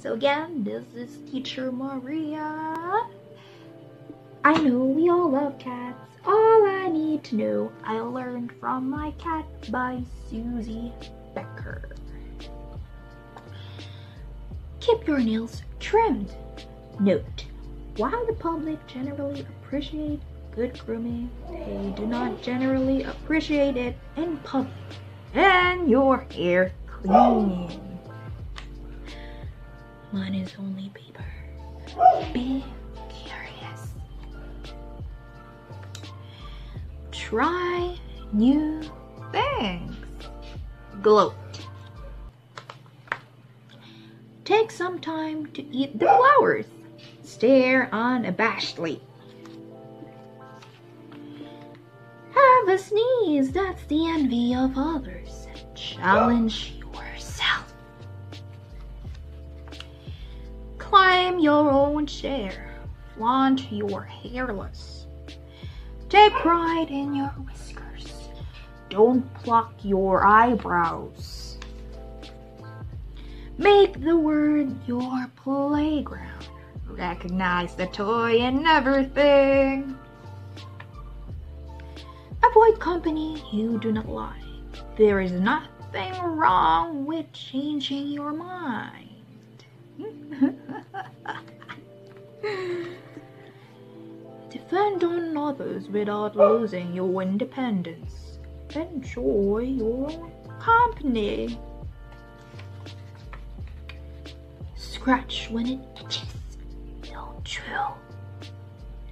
So again, this is teacher Maria. I know we all love cats. All I need to know, I learned from my cat by Suzy Becker. Keep your nails trimmed. Note, while the public generally appreciate good grooming, they do not generally appreciate it in public. And your hair clean. Mine is only paper. Be curious. Try new things. Gloat. Take some time to eat the flowers. Stare unabashedly. Have a sneeze, that's the envy of others. Challenge Climb your own chair. Flaunt your hairless. Take pride in your whiskers. Don't pluck your eyebrows. Make the word your playground. Recognize the toy in everything. Avoid company you do not like. There is nothing wrong with changing your mind. Defend on others without losing your independence. Enjoy your company. Scratch when it itches. Don't trill.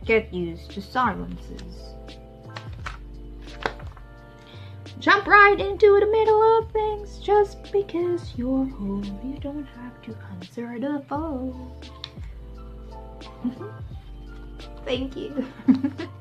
Get used to silences. Jump right into the middle of things just because you're home. You don't have to answer the phone. Thank you.